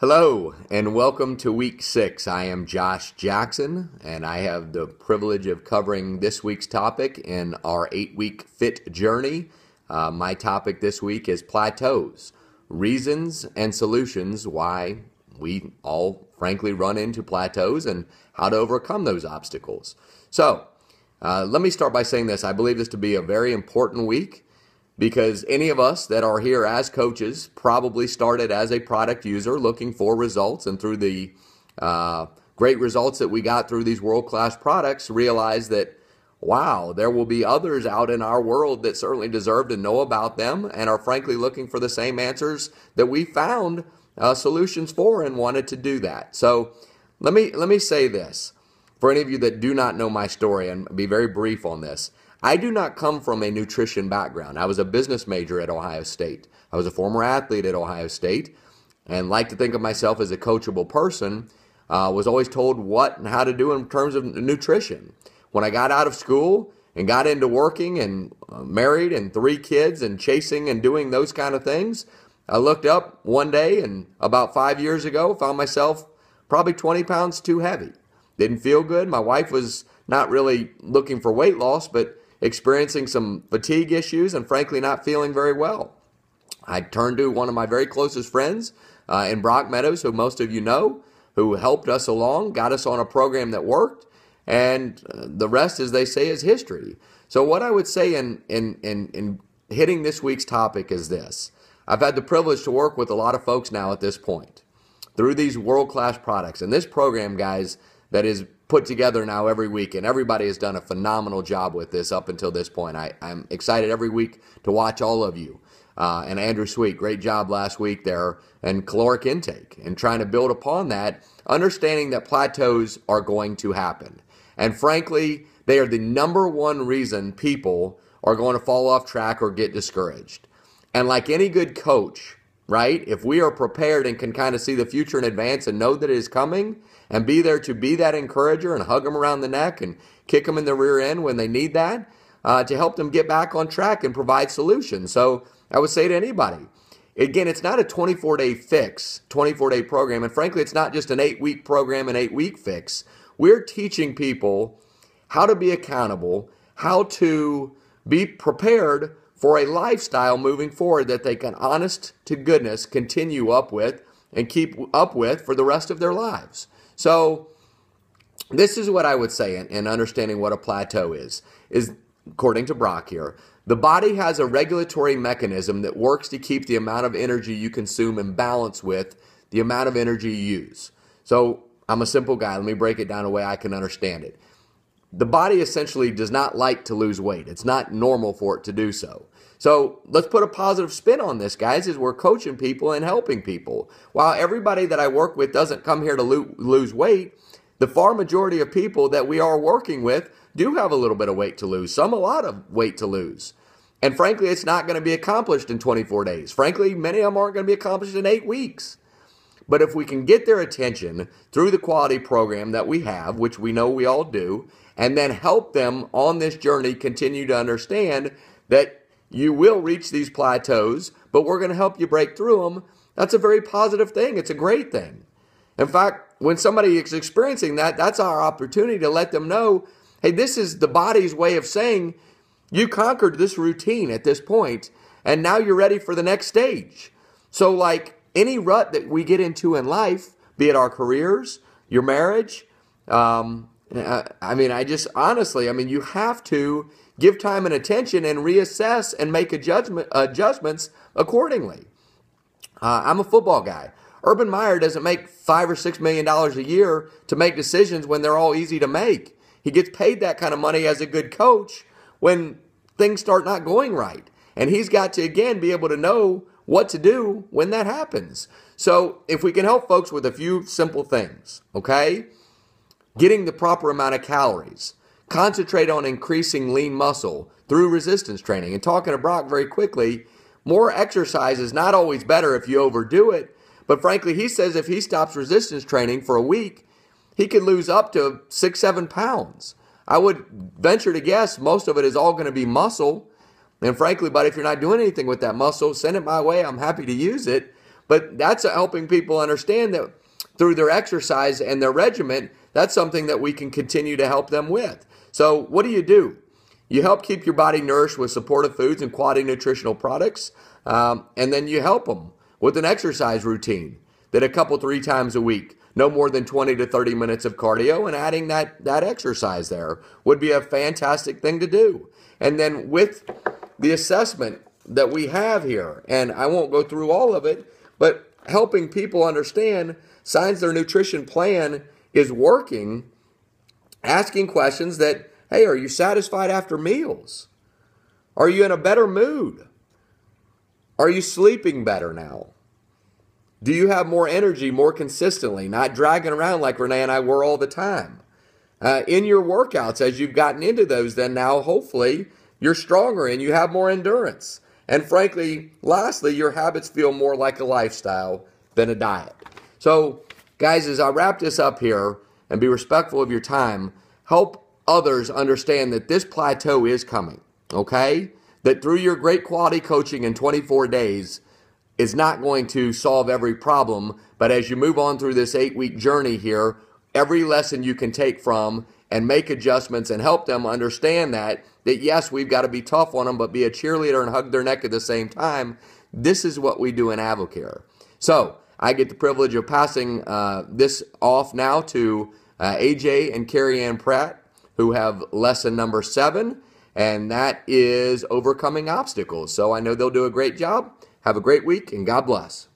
Hello, and welcome to week six. I am Josh Jackson, and I have the privilege of covering this week's topic in our eight week fit journey. Uh, my topic this week is plateaus, reasons and solutions why we all frankly run into plateaus and how to overcome those obstacles. So, uh, let me start by saying this. I believe this to be a very important week because any of us that are here as coaches probably started as a product user looking for results and through the uh, great results that we got through these world class products realized that wow there will be others out in our world that certainly deserve to know about them and are frankly looking for the same answers that we found uh, solutions for and wanted to do that. So let me let me say this. For any of you that do not know my story and be very brief on this I do not come from a nutrition background. I was a business major at Ohio State. I was a former athlete at Ohio State and like to think of myself as a coachable person. Uh, was always told what and how to do in terms of nutrition. When I got out of school and got into working and uh, married and three kids and chasing and doing those kind of things, I looked up one day and about five years ago found myself probably 20 pounds too heavy. Didn't feel good. My wife was not really looking for weight loss, but experiencing some fatigue issues and frankly not feeling very well. I turned to one of my very closest friends uh, in Brock Meadows, who most of you know, who helped us along, got us on a program that worked, and uh, the rest, as they say, is history. So, what I would say in, in, in, in hitting this week's topic is this I've had the privilege to work with a lot of folks now at this point through these world class products. And this program, guys, that is put together now every week, and everybody has done a phenomenal job with this up until this point. I, am excited every week to watch all of you. Uh, and Andrew Sweet, great job last week there, and caloric intake, and trying to build upon that, understanding that plateaus are going to happen. And frankly, they are the number one reason people are going to fall off track or get discouraged. And like any good coach, right? If we are prepared and can kind of see the future in advance and know that it is coming, and be there to be that encourager and hug them around the neck and kick them in the rear end when they need that uh, to help them get back on track and provide solutions. So I would say to anybody, again, it's not a 24 day fix, 24 day program. And frankly, it's not just an eight week program, an eight week fix. We're teaching people how to be accountable, how to be prepared for a lifestyle moving forward that they can, honest to goodness, continue up with and keep up with for the rest of their lives. So this is what I would say in, in understanding what a plateau is, is according to Brock here, the body has a regulatory mechanism that works to keep the amount of energy you consume in balance with the amount of energy you use. So I'm a simple guy. Let me break it down a way I can understand it. The body essentially does not like to lose weight. It's not normal for it to do so. So let's put a positive spin on this, guys, as we're coaching people and helping people. While everybody that I work with doesn't come here to lo- lose weight, the far majority of people that we are working with do have a little bit of weight to lose, some a lot of weight to lose. And frankly, it's not going to be accomplished in 24 days. Frankly, many of them aren't going to be accomplished in eight weeks. But if we can get their attention through the quality program that we have, which we know we all do, and then help them on this journey continue to understand that you will reach these plateaus, but we're going to help you break through them. That's a very positive thing. It's a great thing. In fact, when somebody is experiencing that, that's our opportunity to let them know hey, this is the body's way of saying you conquered this routine at this point, and now you're ready for the next stage. So, like any rut that we get into in life, be it our careers, your marriage, um, I mean, I just honestly, I mean, you have to give time and attention and reassess and make a judgment, adjustments accordingly. Uh, I'm a football guy. Urban Meyer doesn't make five or six million dollars a year to make decisions when they're all easy to make. He gets paid that kind of money as a good coach when things start not going right. And he's got to, again, be able to know what to do when that happens. So, if we can help folks with a few simple things, okay? Getting the proper amount of calories, Concentrate on increasing lean muscle through resistance training. And talking to Brock very quickly, more exercise is not always better if you overdo it. But frankly, he says if he stops resistance training for a week, he could lose up to six, seven pounds. I would venture to guess most of it is all going to be muscle. And frankly, but if you're not doing anything with that muscle, send it my way. I'm happy to use it. But that's helping people understand that through their exercise and their regiment, that's something that we can continue to help them with. So, what do you do? You help keep your body nourished with supportive foods and quality nutritional products, um, and then you help them with an exercise routine that a couple, three times a week, no more than 20 to 30 minutes of cardio, and adding that, that exercise there would be a fantastic thing to do. And then with the assessment that we have here, and I won't go through all of it, but helping people understand signs their nutrition plan is working, asking questions that, hey, are you satisfied after meals? Are you in a better mood? Are you sleeping better now? Do you have more energy more consistently, not dragging around like Renee and I were all the time? Uh, in your workouts, as you've gotten into those, then now hopefully you're stronger and you have more endurance. And frankly, lastly, your habits feel more like a lifestyle than a diet. So, guys, as I wrap this up here and be respectful of your time, help others understand that this plateau is coming, okay? That through your great quality coaching in 24 days, is not going to solve every problem. But as you move on through this eight week journey here, every lesson you can take from and make adjustments and help them understand that that yes, we've got to be tough on them, but be a cheerleader and hug their neck at the same time. This is what we do in AdvoCare. So I get the privilege of passing uh, this off now to uh, AJ and Carrie Ann Pratt, who have lesson number seven, and that is overcoming obstacles. So I know they'll do a great job. Have a great week and God bless.